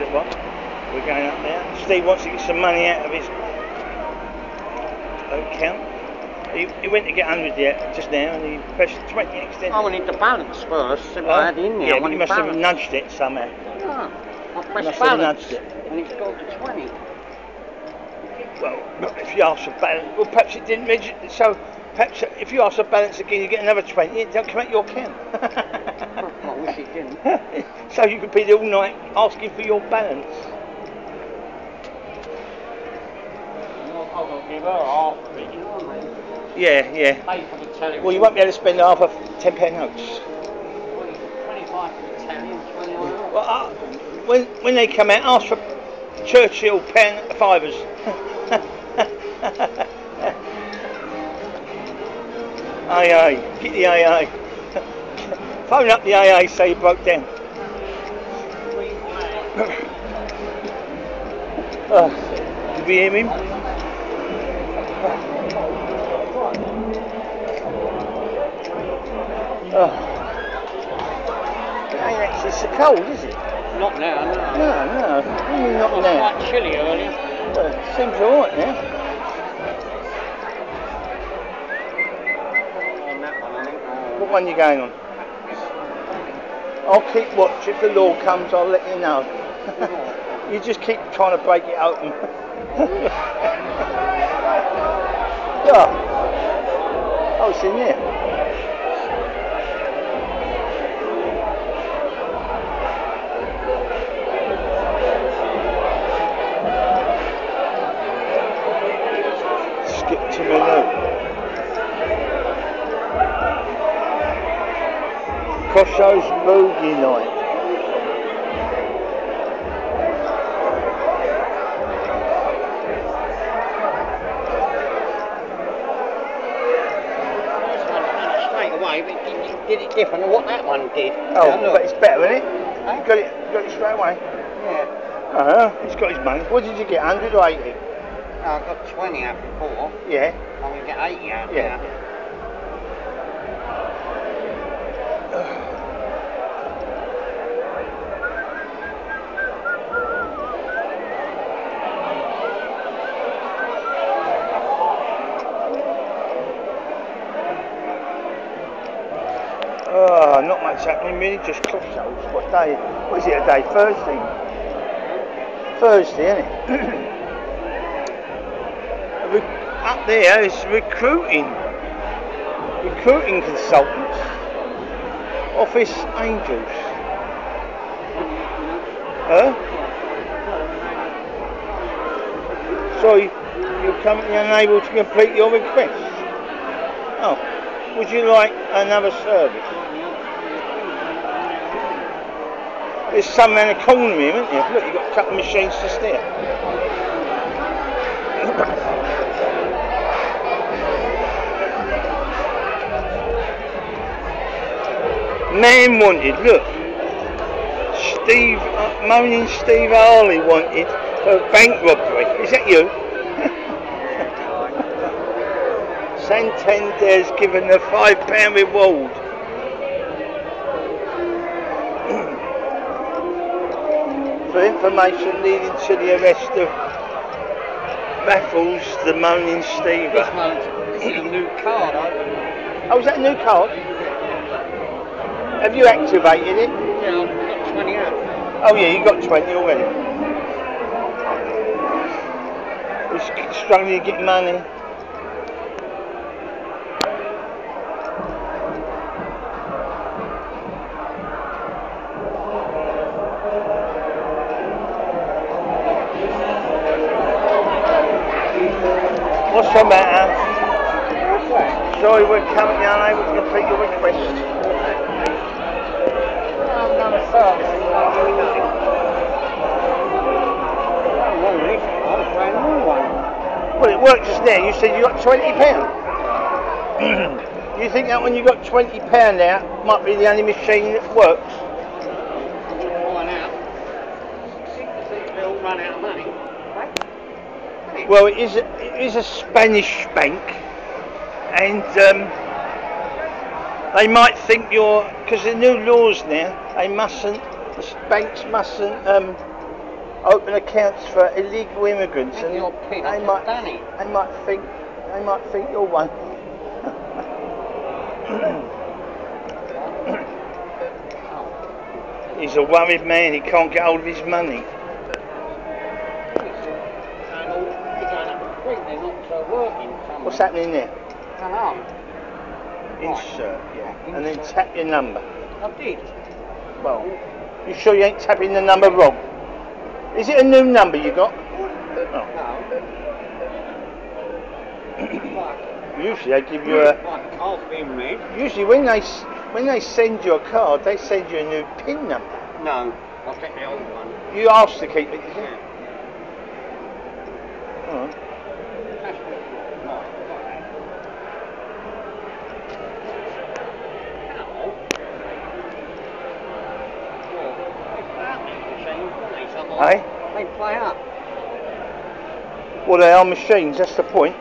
at one. We're going up there. Steve wants to get some money out of his account. He, he went to get 100 yet, just now and he pressed 20 extend. I wanted the balance first, what Oh, I had in there. yeah, I but wanted you must have nudged it somehow. Ah, I Must pressed have balance, nudged it. and it's gone to 20. Well, if you ask for balance, well, perhaps it didn't register. So, perhaps if you ask for balance again, you get another 20. It don't come out your account. I wish it didn't. so you could be there all night asking for your balance. Yeah, yeah. Well, you won't be able to spend half of ten pound notes. 20, 25 for the telly and 20 on yours. Well, uh, when when they come out, ask for Churchill pen fivers. AA, get the AA. Phone up the AA, say you broke down. Oh, did we hear him? Oh. It ain't actually so cold, is it? Not now, no. No, no. What do you mean It not was now? quite chilly earlier. Well, it seems alright now. On that one, I think. What one you going on? I'll keep watch. If the law comes, I'll let you know. you just keep trying to break it open. yeah. Oh, it's in there. Skip to Malone. Crossroads Boogie Night. First one done it straight away, but it did, it did it different than what that one did. Oh, but it's better, isn't it? Huh? You got it, you got it straight away. Yeah. Uh-huh. He's got his money. What did you get? 100 or 80? No, I got 20 out before. Yeah. I'm going to get 80 out Yeah. now. Much happening really, just crossroads. What day? What is it a day? Thursday? Thursday, isn't it? Up there is recruiting. Recruiting consultants. Office angels. Huh? So you- you're currently unable to complete your request. Oh, would you like another service? There's some the corner here, isn't there? Look, you've got a couple of machines just there. Man wanted, look. Steve, uh, moaning Steve Harley wanted for bank robbery. Is that you? Santander's given a five pound reward. For information leading to the arrest of Raffles, the moaning Steve. This is a new card. I, Oh, is that a new card? Have you activated it? yeah, I've got 20 out. Oh yeah, you got 20 already. We're s- struggling to get money. The matter? Sorry, we're currently unable to complete your request. I've done a service and you won't give me nothing. Well, this I'm playing a new. Well, it worked just now. You said you got twenty pound. Mm-hmm. you think that when you got twenty pound out might be the only machine that works? I'm going to find out. They all run out of money. Well, it is a, it is a Spanish bank, and um, they might think you're because the new laws now they mustn't the banks mustn't um, open accounts for illegal immigrants, and you're they might, it. they might think, they might think you're one. He's a worried man. He can't get hold of his money. And all, you're going up the street, they're not uh, working somewhere. What's happening there? Hello. Insert, yeah, and then tap your number. I did. Well, you sure you ain't tapping the number wrong? Is it a new number you got? Oh. No. Usually they give you a. Right, car's been. Usually when they when they send you a card, they send you a new PIN number. No. I'll get the old one. You asked to keep it, did you? Yeah. Oh what it's Right, right. Hello. Well, they play up these machines, don't they? Some of Aye. them. They play up. Well, they are machines. That's the point.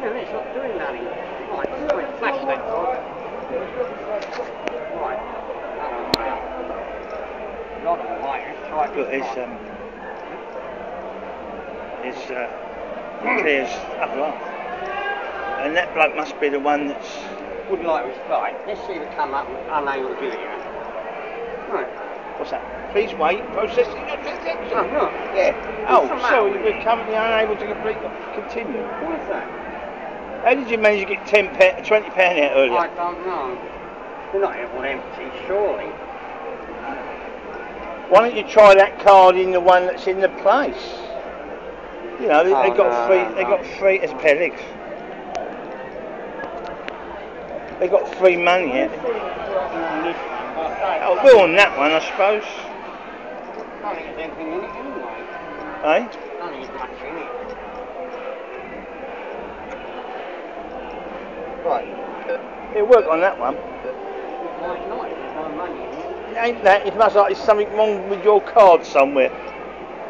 No, it's not doing nothing. Right, let's do it. Flash that. Right. Hello. Not all right. Let's try Look, it's um, it's uh, clears up lot. And that bloke must be the one that's. Would like this right. Let's see if it come up with unable to do it. Right. What's that? Please wait. Processing your transaction. Oh, look. Yeah. What's Oh, the so matter with we're you? currently unable to complete continue. What is that? How did you manage to get 10 pa- 20 pound out earlier? I don't know. They're not all empty, surely. Why don't you try that card in the one that's in the place? You know, they, they Oh, got no, free. no, They no. got free. As a pair of legs. They got free money. Yeah. Oh, we're on that one, I suppose. I think there's anything in it anyway. Eh? I don't think there's much in it. Right. It'll work on that one. Why not? There's no money in it. It ain't that. It must like there's something wrong with your card somewhere.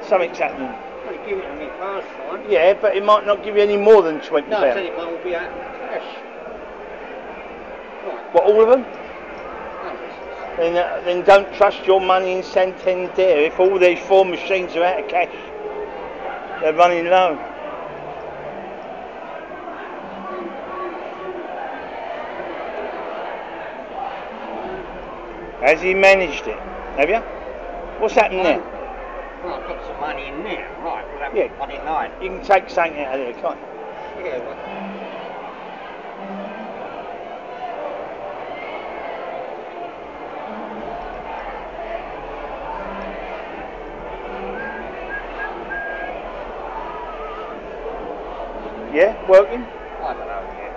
Something's happening. Well, give it to me first time. Yeah, but it might not give you any more than 20 No, I said it won't be out of cash. Right. What, all of them? No, this is- Then, uh, then don't trust your money in Santander if all these four machines are out of cash. They're running low. Has he managed it? Have you? What's happened there? Well, I've got some money in there. Right. Well, Yeah. I didn't know it. You can take something out of there, can't you? Yeah, Yeah, working? I don't know yet.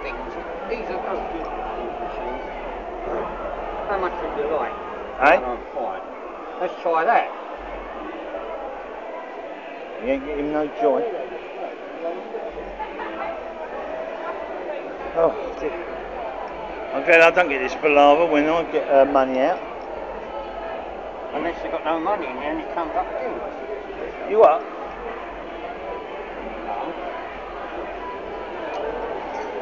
Things, these are both good machines. How much would you like? Eh? On five. Let's try that. You ain't getting no joy. Oh, dear. I'm glad I don't get this palaver when I get uh, money out. Unless you've got no money and it comes up again. You what? No.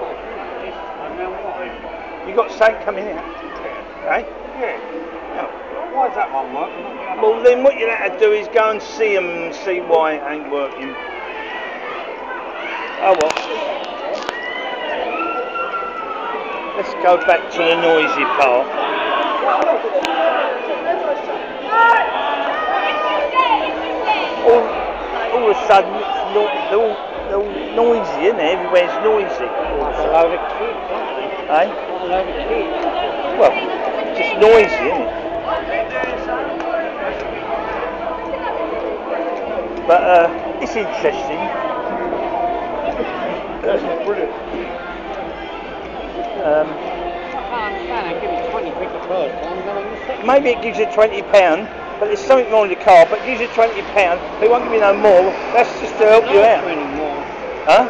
Oh, this, I know why. You got something coming in, eh? Yeah. Why is that one working? Well, then what you'll have to do is go and see them and see why it ain't working. Oh well. Let's go back to the noisy part. All, all of a sudden, it's no, they're, all, they're all noisy, isn't it? Everywhere's noisy. Like a load of kids? Eh? Like a load of kids. Well, just noisy, isn't it? But uh, it's interesting. That's brilliant. Um, I can't understand. They give me 20 quid the first time, then on the second. maybe it gives you twenty pound, but there's something wrong with the car. But it gives you twenty pound. They won't give you no more. That's just to help you out, huh?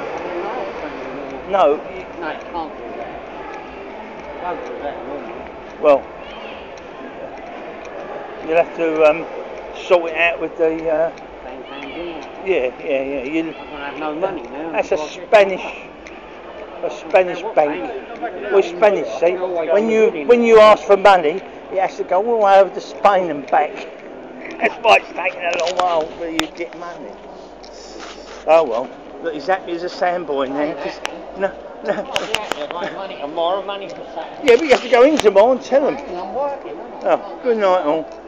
No, No. Well, you'll have to um, sort it out with the. Uh, yeah, yeah, yeah. You, have no money now. That's a Spanish, a Spanish bank. Well, Spanish, see. When you when you ask for money, it has to go all the way over to Spain and back. That's why it's taking a long while for you to get money. Oh well, look, exactly as a sandboy now. No yeah, but you have to go in tomorrow and tell them. Oh, good night all.